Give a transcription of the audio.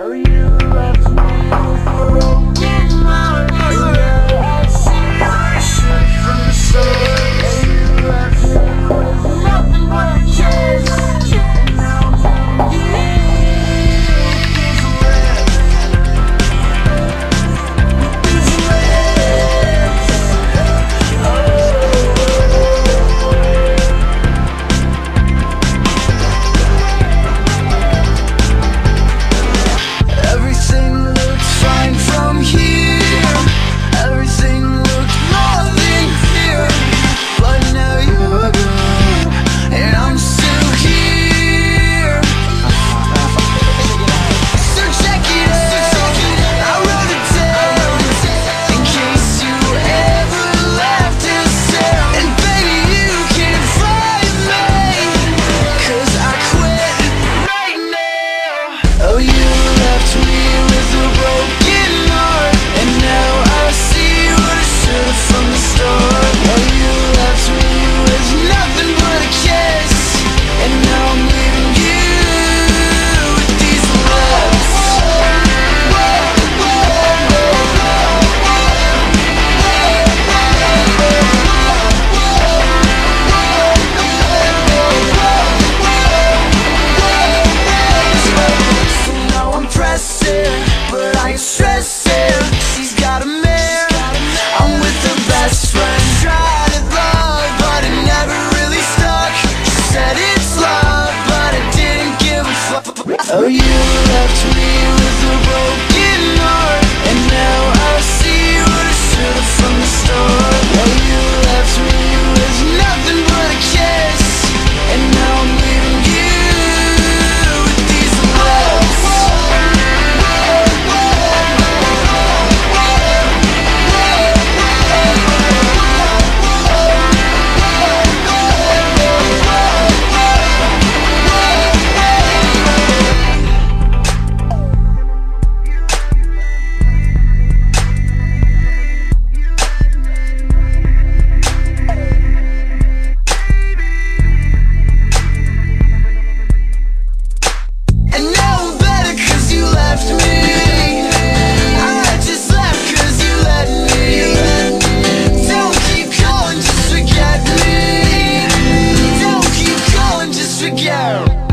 Oh, you Oh, you left me with a broken heart. Yeah.